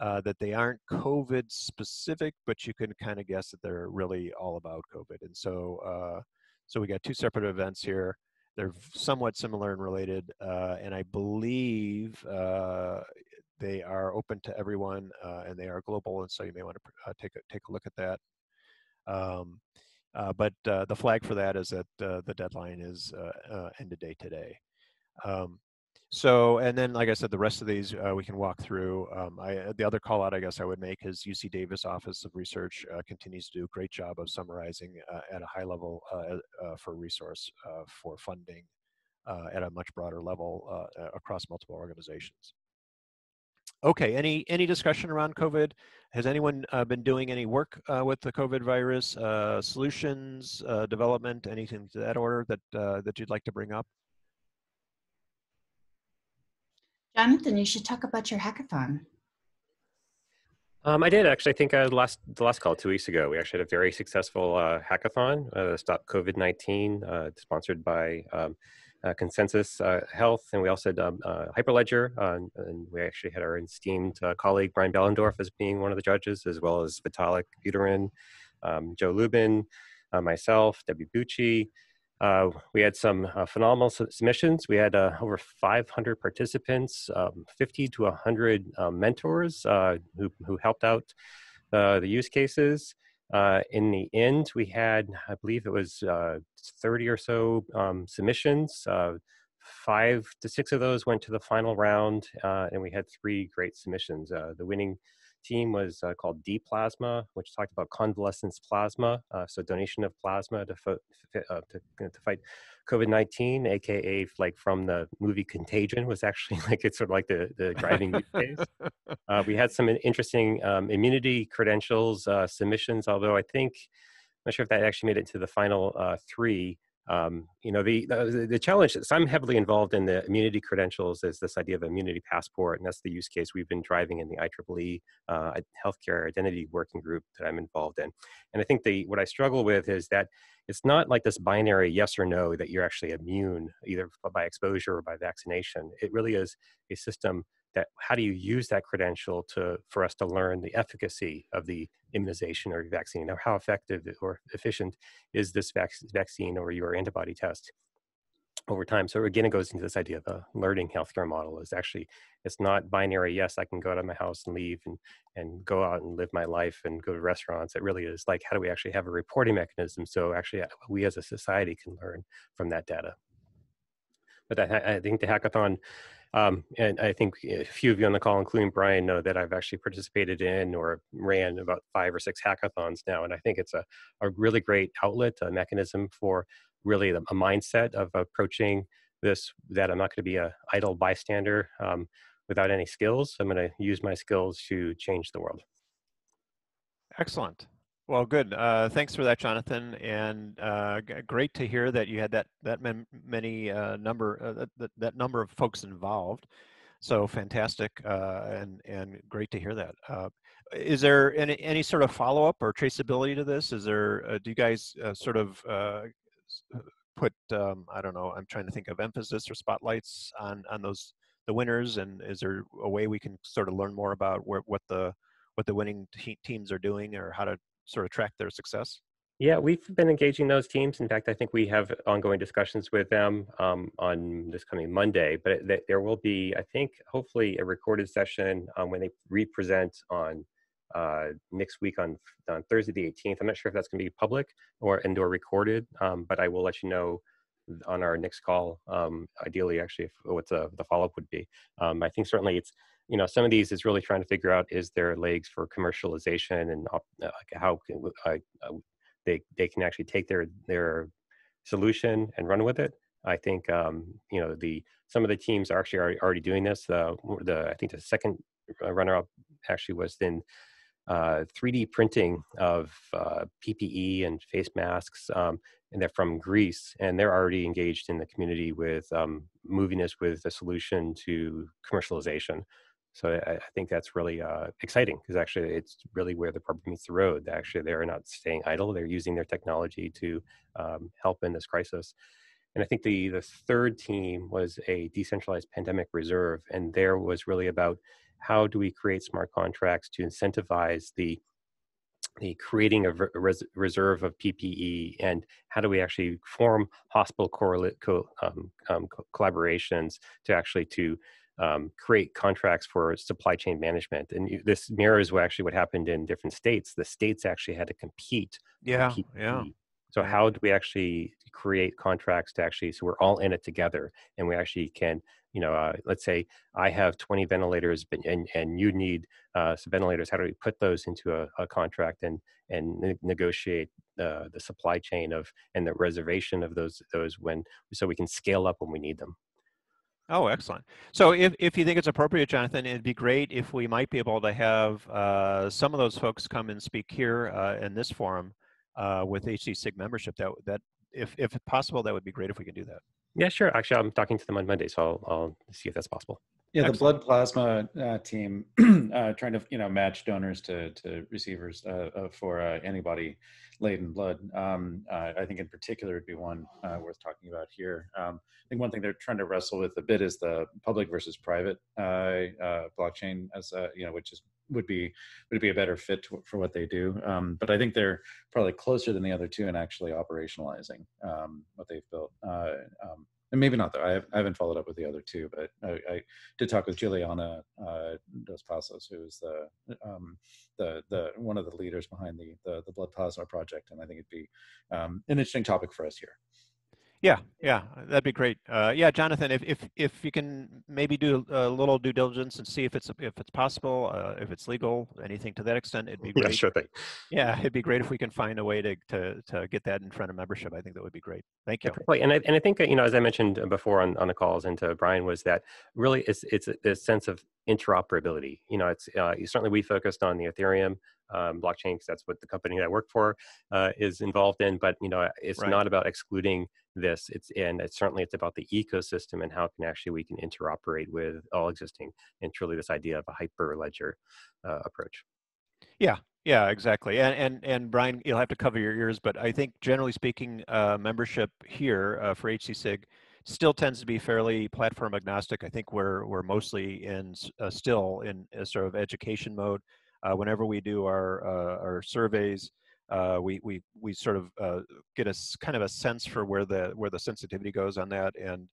uh, that they aren't COVID specific, but you can kind of guess that they're really all about COVID. And so, uh, so we got two separate events here. They're somewhat similar and related, uh, and I believe uh, they are open to everyone, uh, and they are global. And so you may want to take a take a look at that. Um, but the flag for that is that the deadline is end of day today. Um, so, and then, like I said, the rest of these uh, we can walk through. Um, I, uh, the other call out I guess I would make is UC Davis Office of Research uh, continues to do a great job of summarizing uh, at a high level uh, uh, for resource for funding at a much broader level across multiple organizations. Okay, any any discussion around COVID? Has anyone been doing any work with the COVID virus solutions development, anything to that order that that you'd like to bring up? Jonathan, you should talk about your hackathon. Um, I did actually. I think uh, last the last call two weeks ago, we actually had a very successful uh, hackathon, uh, Stop COVID nineteen, uh, sponsored by um, uh, ConsenSys uh, Health, and we also had um, Hyperledger, and we actually had our esteemed colleague Brian Behlendorf as being one of the judges, as well as Vitalik Buterin, um, Joe Lubin, myself, Debbie Bucci, uh, we had some uh, phenomenal submissions. We had uh, over 500 participants, um, 50 to 100 um, mentors uh, who, who helped out uh, the use cases. Uh, in the end, we had, I believe it was 30 or so um, submissions. five to six of those went to the final round, and we had three great submissions. the winning team was uh, called D Plasma, which talked about convalescence plasma, uh, so donation of plasma to, fo- uh, to, to fight COVID nineteen, aka like from the movie Contagion, was actually like it's sort of like the the driving use case. Uh, we had some interesting um, immunity credentials uh, submissions, although I think I'm not sure if that actually made it to the final uh, three. Um, you know, the, the, the challenge is I'm heavily involved in the immunity credentials is this idea of immunity passport, and that's the use case we've been driving in the IEEE uh, healthcare identity working group that I'm involved in. And I think the what I struggle with is that it's not like this binary yes or no that you're actually immune either by exposure or by vaccination. It really is a system that how do you use that credential to for us to learn the efficacy of the immunization or vaccine or how effective or efficient is this vac- vaccine or your antibody test over time? So again it goes into this idea of a learning healthcare model is actually it's not binary yes i can go out of my house and leave and and go out and live my life and go to restaurants. It really is like how do we actually have a reporting mechanism so actually uh, we as a society can learn from that data? But I, I think the hackathon um, and I think a few of you on the call, including Brian, know that I've actually participated in or ran about five or six hackathons now. And I think it's a, a really great outlet, a mechanism for really a mindset of approaching this that I'm not going to be a idle bystander um, without any skills. I'm going to use my skills to change the world. Excellent. Well, good. Uh, thanks for that, Jonathan, and uh, great to hear that you had that that many uh, number uh, that, that number of folks involved. So fantastic, uh, and and great to hear that. Uh, is there any any sort of follow up or traceability to this? Is there do you guys sort of put um, I don't know? I'm trying to think of emphasis or spotlights on on those the winners, and is there a way we can sort of learn more about where, what the what the winning te- teams are doing or how to sort of track their success? Yeah, we've been engaging those teams. In fact, I think we have ongoing discussions with them um, on this coming Monday. But th- there will be, I think, hopefully a recorded session um, when they represent on uh, next week on on Thursday the 18th. I'm not sure if that's going to be public or and or recorded, um, but I will let you know on our next call. Um, ideally, actually, if, what the, the follow up would be. Um, I think certainly it's you know some of these is really trying to figure out is there legs for commercialization and uh, how can, uh, they they can actually take their their solution and run with it. I think um, you know the some of the teams are actually already, doing this. The the I think the second runner up actually was in uh, 3D printing of uh, PPE and face masks, um, and they're from Greece, and they're already engaged in the community with um, moving us with a solution to commercialization. So I, I think that's really uh, exciting because actually it's really where the rubber meets the road. Actually, they're not staying idle; they're using their technology to um, help in this crisis. And I think the the third team was a decentralized pandemic reserve, and there was really about how do we create smart contracts to incentivize the the creating a res- reserve of PPE and how do we actually form hospital correlate co- um, um, co- collaborations to actually to um, create contracts for supply chain management. And this mirrors what actually what happened in different states. The states actually had to compete. Yeah, yeah. So how do we actually create contracts to actually so we're all in it together and we actually can you know, uh, let's say I have 20 ventilators and, and you need uh, some ventilators. How do we put those into a, a contract and, and ne- negotiate uh, the supply chain of and the reservation of those, those when, so we can scale up when we need them. Oh, excellent. So if, if you think it's appropriate, Jonathan, it'd be great if we might be able to have uh, some of those folks come and speak here uh, in this forum uh, with HCSIG membership. That, that if, if possible, that would be great if we can do that. Yeah, sure. Actually, I'm talking to them on Monday, so I'll, I'll see if that's possible. Yeah, Excellent. the blood plasma uh, team uh, trying to you know match donors to to receivers uh, uh for uh, antibody laden blood. Um, uh, I think in particular would be one worth talking about here. Um, I think one thing they're trying to wrestle with a bit is the public versus private blockchain, as you know, which is would be would be a better fit to, for what they do. Um, but I think they're probably closer than the other two in actually operationalizing um, what they've built. Uh, um, and maybe not though. I, have, not followed up with the other two, but I, I did talk with Juliana uh, Dos Passos, who is the um, the the one of the leaders behind the the, the blood plasma project, and I think it'd be um, an interesting topic for us here. Yeah, yeah, that'd be great. Uh, yeah, Jonathan, if, if if you can maybe do a little due diligence and see if it's if it's possible, uh, if it's legal, anything to that extent, it'd be great. Yeah, sure thing. Yeah, it'd be great if we can find a way to to to get that in front of membership. I think that would be great. Thank you. And I and I think you know, as I mentioned before on on the calls and to Brian, was that really it's it's a, sense of interoperability. You know, it's uh, certainly we focused on the Ethereum um, blockchain because that's what the company I work for uh, is involved in. But you know, it's right. not about excluding this. It's and it's certainly it's about the ecosystem and how can actually we can interoperate with all existing and truly this idea of a hyper ledger uh, approach. Yeah, yeah, exactly. And and and Brian, you'll have to cover your ears, but I think generally speaking, uh, membership here uh, for HCSIG still tends to be fairly platform agnostic. I think we're we're mostly in uh, still in a sort of education mode. Uh, whenever we do our uh, our surveys, uh, we we we sort of uh, get a kind of a sense for where the where the sensitivity goes on that, and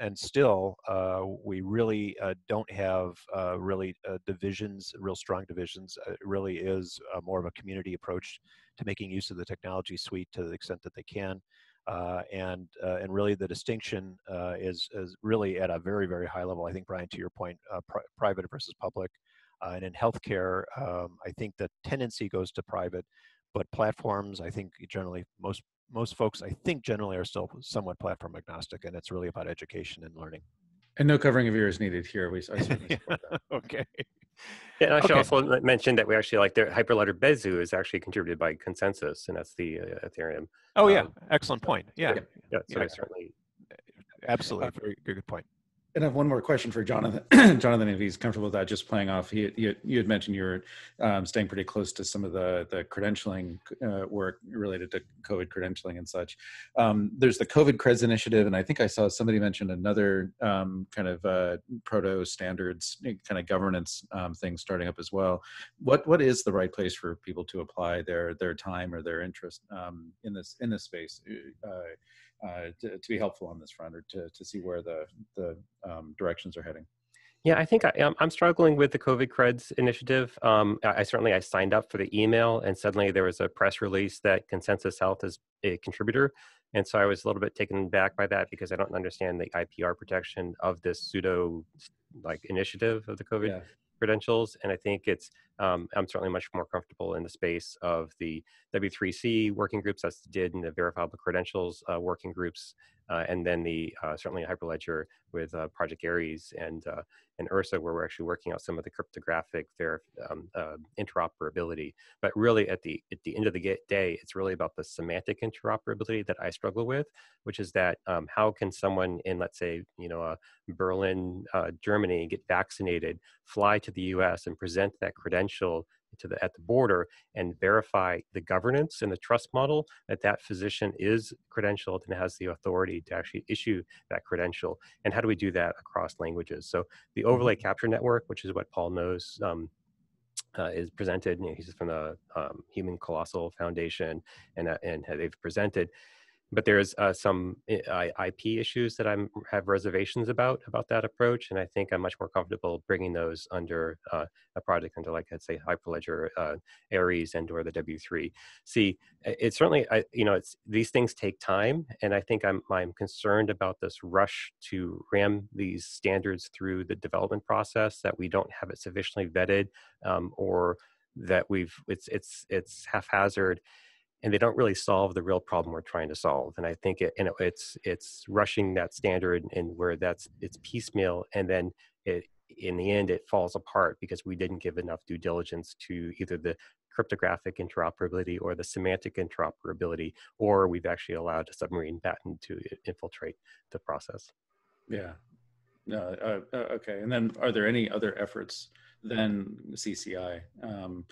and still uh, we really uh, don't have really divisions, real strong divisions. it really is more of a community approach to making use of the technology suite to the extent that they can. Uh, and uh, and really the distinction uh, is is really at a very very high level. I think Brian, to your point, pri private versus public, uh, and in healthcare, um, I think the tendency goes to private, but platforms, I think generally most most folks, I think generally are still somewhat platform agnostic, and it's really about education and learning. And no covering of ears needed here. We I certainly support that. okay. Yeah, and I should okay. also mention that we actually like the hyperledger Besu is actually contributed by ConsenSys, and that's the uh, Ethereum. Oh yeah, um, excellent point. Yeah, yeah, yeah so yeah. certainly absolutely uh, very good point. And I have one more question for Jonathan. Jonathan, if he's comfortable with that, just playing off. He, you, you had mentioned you were um, staying pretty close to some of the the credentialing uh, work related to COVID credentialing and such. Um, there's the COVID Creds initiative, and I think I saw somebody mention another um, kind of uh, proto standards eh, kind of governance um, thing starting up as well. What what is the right place for people to apply their their time or their interest um, in this in this space? Uh, uh, to, to, be helpful on this front or to, to see where the, the um, directions are heading? Yeah, I think I, am struggling with the COVID Creds initiative. Um, I, I, certainly I signed up for the email, and suddenly there was a press release that ConsenSys Health is a contributor, and so I was a little bit taken back by that because I don't understand the IPR protection of this pseudo like initiative of the COVID yeah. credentials, and I think it's um, I'm certainly much more comfortable in the space of the W3C working groups as did in the verifiable credentials uh, working groups, uh, and then the uh, certainly Hyperledger with uh, Project Aries and uh, and Ursa, where we're actually working out some of the cryptographic um, uh, interoperability. But really, at the at the end of the day, it's really about the semantic interoperability that I struggle with, which is that um, how can someone in, let's say, you know, Berlin, Germany, get vaccinated, fly to the U.S. and present that credential to the at the border and verify the governance and the trust model that that physician is credentialed and has the authority to actually issue that credential and how do we do that across languages so the overlay mm-hmm. capture network which is what paul knowles um, uh, is presented. You know, he's from the um, Human Colossus Foundation, and uh, and they've presented but there's uh, some uh, IP issues that I have reservations about about that approach, and I think I'm much more comfortable bringing those under uh, a project under, like I'd say, Hyperledger, uh, Aries, and or the W3. See, it's certainly, I, you know, it's these things take time, and I think I'm I'm concerned about this rush to ram these standards through the development process that we don't have it sufficiently vetted, um, or that we've it's it's it's haphazard and they don't really solve the real problem we're trying to solve. And I think it, you know, it's it's rushing that standard and where that's it's piecemeal, and then it in the end it falls apart because we didn't give enough due diligence to either the cryptographic interoperability or the semantic interoperability, or we've actually allowed a submarine patent to infiltrate the process. Yeah. Uh, uh, okay. And then, are there any other efforts than CCI? Um,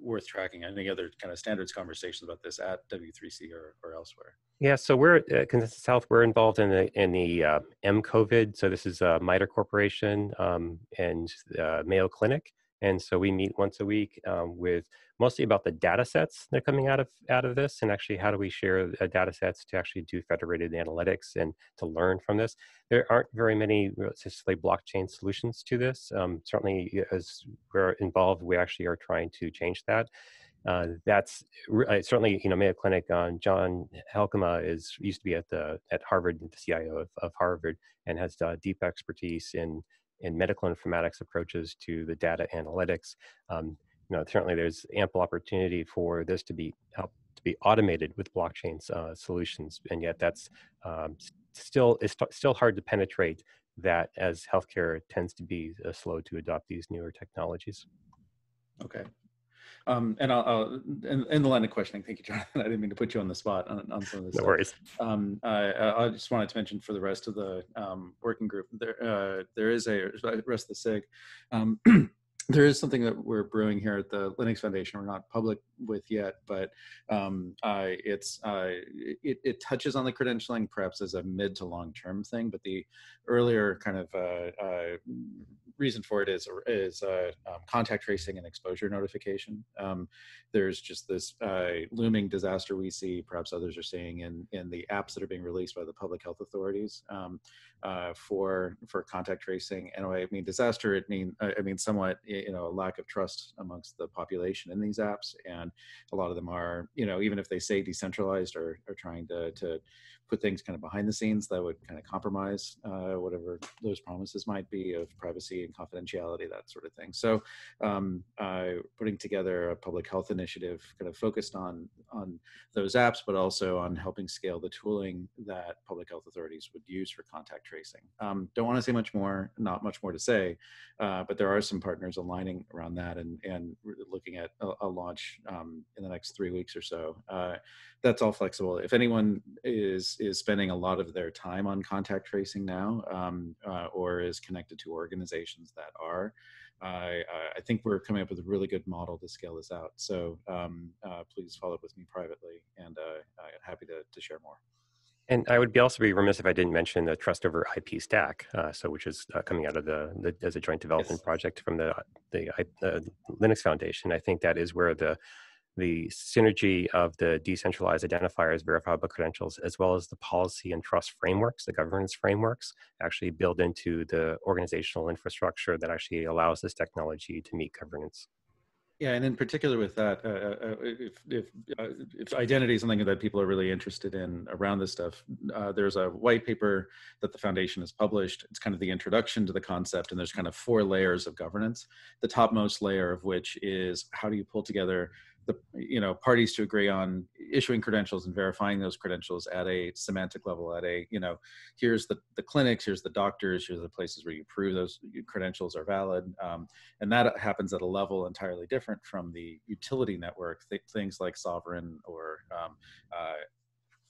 worth tracking? Any other kind of standards conversations about this at W3C or, or elsewhere? Yeah, so we're at uh, ConsenSys Health. We're involved in the in the uh, M-COVID. So this is a MITRE Corporation um, and uh, Mayo Clinic, and so we meet once a week um, with mostly about the data sets that are coming out of out of this, and actually how do we share uh, data sets to actually do federated analytics and to learn from this. There aren't very many necessarily blockchain solutions to this. Um, certainly, as we're involved, we actually are trying to change that. Uh, that's uh, certainly you know Mayo Clinic. Uh, John Halamka is used to be at the at Harvard, the CIO of, of Harvard, and has uh, deep expertise in in medical informatics approaches to the data analytics. Um, you know, certainly there's ample opportunity for this to be help to be automated with blockchain uh, solutions, and yet that's um, still it's still hard to penetrate that as healthcare tends to be uh, slow to adopt these newer technologies. Okay, um, and I'll, I'll in, in, the line of questioning, thank you, Jonathan. I didn't mean to put you on the spot on, on some of this. No stuff. worries. Um, I, I, just wanted to mention for the rest of the um, working group, there uh, there is a rest of the SIG. Um, there is something that we're brewing here at the Linux Foundation. We're not public with yet, but um, it's uh, it, it, touches on the credentialing perhaps as a mid to long term thing. But the earlier kind of uh, uh reason for it is is uh, um, contact tracing and exposure notification. Um, there's just this uh, looming disaster we see, perhaps others are seeing in in the apps that are being released by the public health authorities um, for for contact tracing. And I mean disaster, it mean I mean somewhat you know a lack of trust amongst the population in these apps and a lot of them are you know even if they say decentralized or are trying to to put things kind of behind the scenes that would kind of compromise uh, whatever those promises might be of privacy and confidentiality that sort of thing so um, uh, putting together a public health initiative kind of focused on on those apps but also on helping scale the tooling that public health authorities would use for contact tracing um, don't want to say much more not much more to say uh, but there are some partners aligning around that and and looking at a, a launch um, in the next three weeks or so. Uh, that's all flexible. If anyone is is spending a lot of their time on contact tracing now, um, uh, or is connected to organizations that are, I, I think we're coming up with a really good model to scale this out. So um, uh, please follow up with me privately, and uh, I'm happy to, to share more. And I would be also be remiss if I didn't mention the Trust over IP stack, uh, so which is uh, coming out of the, the, as a joint development yes. project from the the uh, Linux Foundation. I think that is where the the synergy of the decentralized identifiers, verifiable credentials, as well as the policy and trust frameworks, the governance frameworks, actually build into the organizational infrastructure that actually allows this technology to meet governance. Yeah, and in particular with that, uh, uh, uh if, if, uh, if, identity is something that people are really interested in around this stuff, uh, there's a white paper that the foundation has published. It's kind of the introduction to the concept, and there's kind of four layers of governance. The topmost layer of which is how do you pull together the you know parties to agree on issuing credentials and verifying those credentials at a semantic level at a you know here's the the clinics here's the doctors here's the places where you prove those credentials are valid. Um, and that happens at a level entirely different from the utility network th- things like Sovrin or um, uh,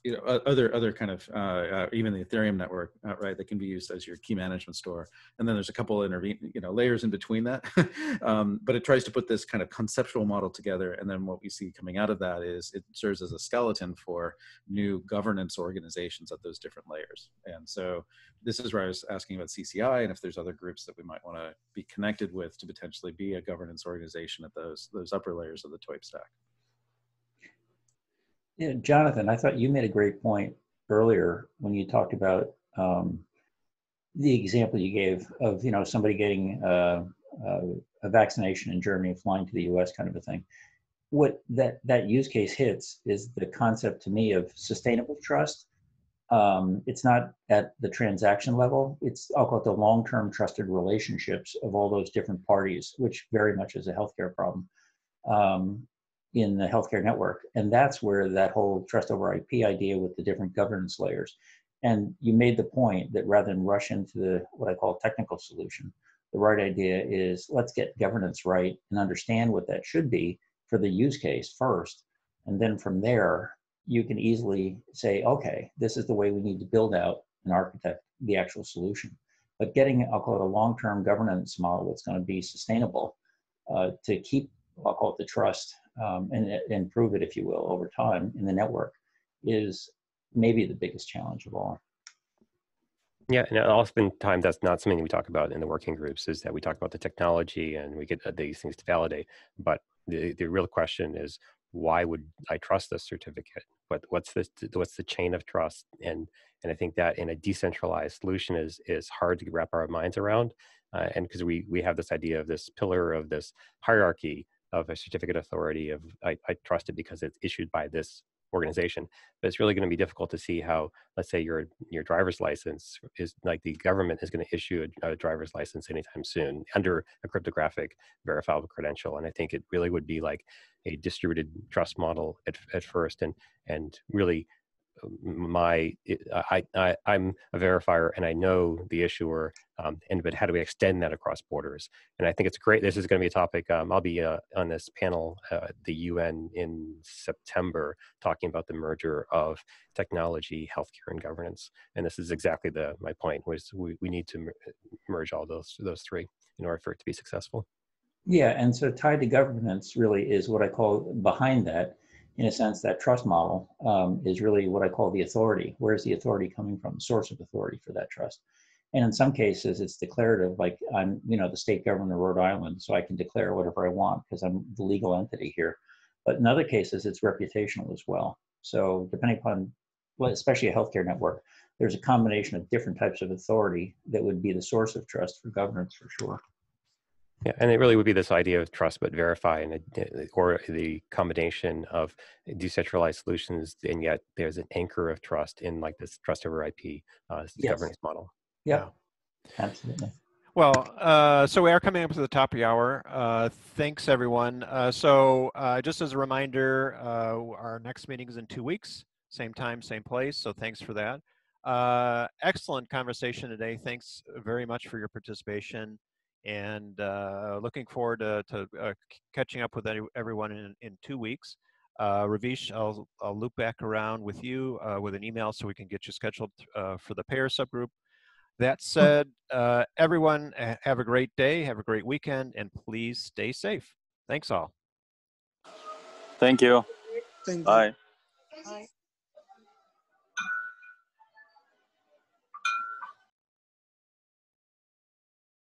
you know other other kind of uh, uh, even the ethereum network uh, right that can be used as your key management store. And then there's a couple intervene you know layers in between that. Um, but it tries to put this kind of conceptual model together. And then what we see coming out of that is it serves as a skeleton for new governance organizations at those different layers. And so this is where i was asking about cci and if there's other groups that we might want to be connected with to potentially be a governance organization at those those upper layers of the toip stack yeah, Jonathan, I thought you made a great point earlier when you talked about um, the example you gave of you know somebody getting uh, uh, a vaccination in Germany, flying to the U.S., kind of a thing. What that that use case hits is the concept to me of sustainable trust. Um, it's not at the transaction level. It's I'll call it the long-term trusted relationships of all those different parties, which very much is a healthcare problem. Um, in the healthcare network. And that's where that whole trust over IP idea with the different governance layers. And you made the point that rather than rush into the what I call technical solution, the right idea is let's get governance right and understand what that should be for the use case first. And then from there, you can easily say, okay, this is the way we need to build out and architect the actual solution. But getting, I'll call it a long term governance model that's going to be sustainable uh, to keep, I'll call it the trust um, and improve it, if you will, over time in the network is maybe the biggest challenge of all. Yeah, and oftentimes that's not something we talk about in the working groups. Is that we talk about the technology and we get uh, these things to validate, but the the real question is why would I trust this certificate? What what's the what's the chain of trust? And and I think that in a decentralized solution is is hard to wrap our minds around. Uh, and because we we have this idea of this pillar of this hierarchy of a certificate authority of I, I trust it because it's issued by this organization but it's really going to be difficult to see how let's say your your driver's license is like the government is going to issue a, a, driver's license anytime soon under a cryptographic verifiable credential and i think it really would be like a distributed trust model at, at first and and really my I, I i'm a verifier and i know the issuer um, and but how do we extend that across borders? And i think it's great this is going to be a topic um, i'll be uh, on this panel uh, the un in september talking about the merger of technology healthcare and governance. And this is exactly the my point was we, we need to merge all those those three in order for it to be successful. Yeah and so tied to governance really is what i call behind that in a sense, that trust model um, is really what I call the authority. Where's the authority coming from? Source of authority for that trust. And in some cases, it's declarative, like I'm, you know, the state government of Rhode Island, so I can declare whatever I want because I'm the legal entity here. But in other cases, it's reputational as well. So depending upon, especially a healthcare network, there's a combination of different types of authority that would be the source of trust for governance for sure. Yeah, and it really would be this idea of trust but verify, and or the combination of decentralized solutions, and yet there's an anchor of trust in like this trust over IP uh, yes. governance model. Yeah, absolutely. Well, uh, so we are coming up to the top of the hour. Uh, thanks, everyone. Uh, so uh, just as a reminder, uh, our next meeting is in two weeks, same time, same place. So thanks for that. Uh, excellent conversation today. Thanks very much for your participation and uh, looking forward to, to uh, catching up with any, everyone in, in two weeks. Uh, Ravish, I'll, I'll loop back around with you uh, with an email so we can get you scheduled uh, for the payer subgroup. That said, uh, everyone have a great day, have a great weekend, and please stay safe. Thanks all. Thank you. Thank you. Bye. Bye.